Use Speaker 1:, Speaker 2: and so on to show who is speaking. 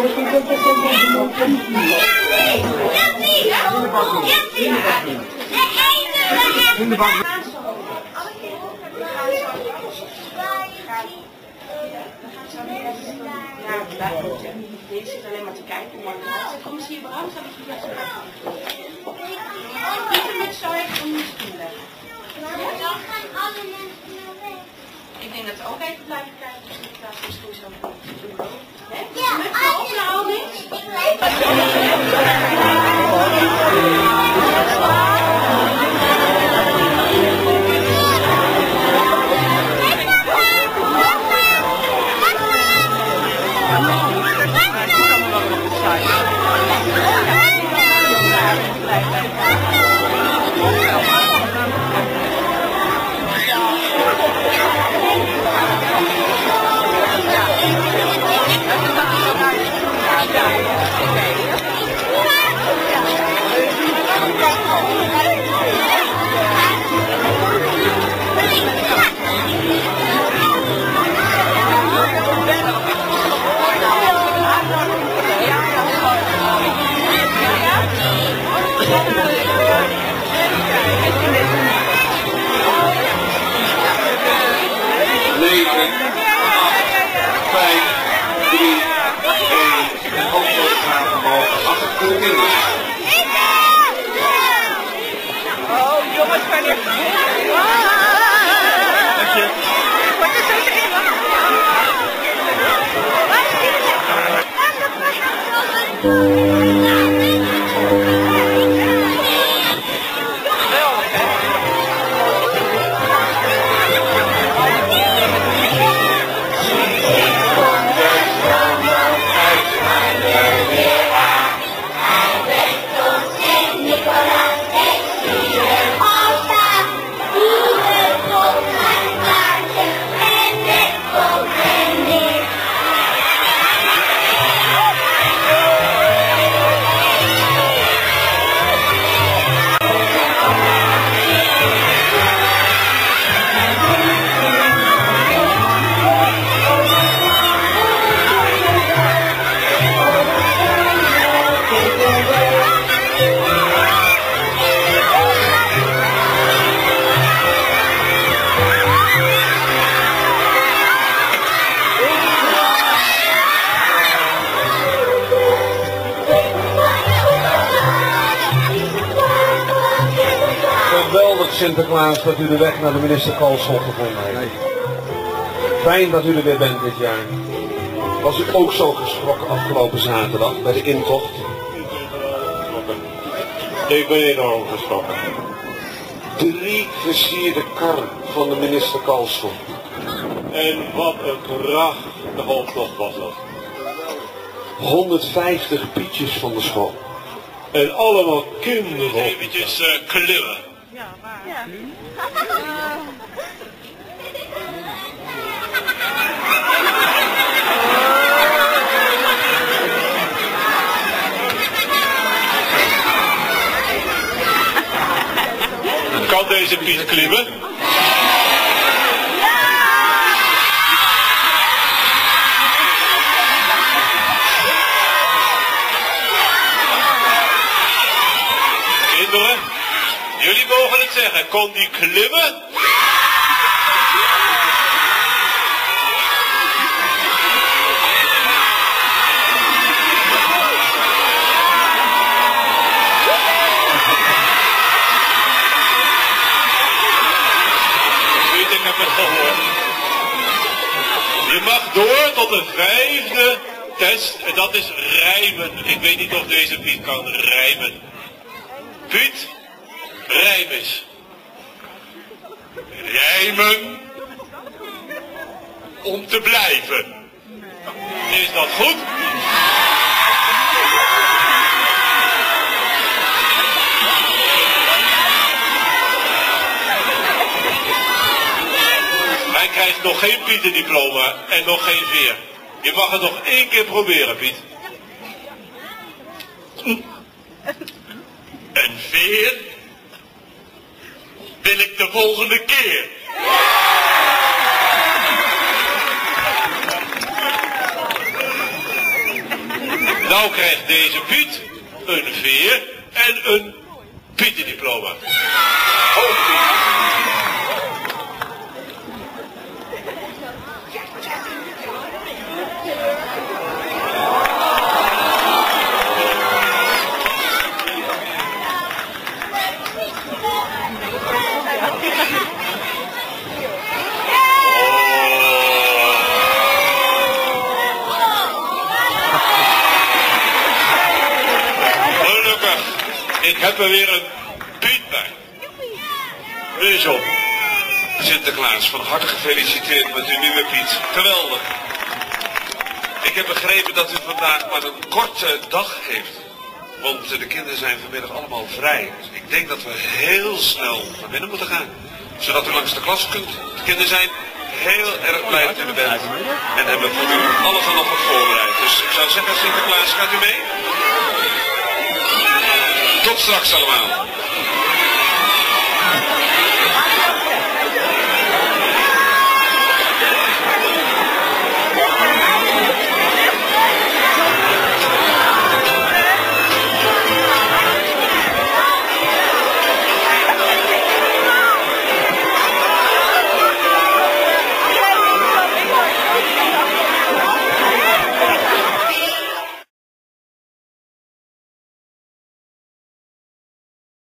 Speaker 1: In de bak.
Speaker 2: Ja, daar komt het niet. Deze zit alleen maar te kijken. Maar kom eens hier Bram, zal ik je best wel Niet met zo even om je stoel leggen.
Speaker 3: Dan gaan alle mensen naar weg.
Speaker 2: Ik denk dat we ook even blijven kijken. Dus ik laat zo doen. Hè?
Speaker 3: Ja,
Speaker 2: Met de ophouding.
Speaker 3: Ik weet
Speaker 4: één. En antwoord gaat omhoog. Acht voor de kinderen.
Speaker 1: Oh, jongens, wanneer... Wat is er tegen?
Speaker 4: Geweldig Sinterklaas dat u de weg naar de minister Kalsel gevonden heeft. Fijn dat u er weer bent dit jaar. Was u ook zo geschrokken afgelopen zaterdag bij de intocht?
Speaker 5: Ik ben enorm geschrokken.
Speaker 4: Drie versierde karren van de minister Kalsel.
Speaker 5: En wat een krachtige optocht was dat.
Speaker 4: 150 pietjes van de school.
Speaker 5: En allemaal kinderen.
Speaker 6: Eventjes eh, klimmen. Kan deze Piet klimmen? Kinderen, jullie mogen het zeggen. Kon die klimmen? Je mag door tot een vijfde test en dat is rijmen. Ik weet niet of deze Piet kan rijmen. Piet, rijm eens. Rijmen om te blijven. Is dat goed? Hij krijgt nog geen Pietendiploma en nog geen veer. Je mag het nog één keer proberen, Piet. Een veer? Wil ik de volgende keer.
Speaker 4: Nou krijgt deze Piet een veer en een Pietendiploma. Oh. Ik heb er weer een Piet bij. Wees op. Sinterklaas, van harte gefeliciteerd met uw nieuwe Piet. Geweldig. Ik heb begrepen dat u vandaag maar een korte dag heeft. Want de kinderen zijn vanmiddag allemaal vrij. Dus ik denk dat we heel snel naar binnen moeten gaan. Zodat u langs de klas kunt. De kinderen zijn heel erg blij dat u er bent. En hebben voor u alles nog wat voorbereid. Dus ik zou zeggen, Sinterklaas, gaat u mee? Tot straks allemaal.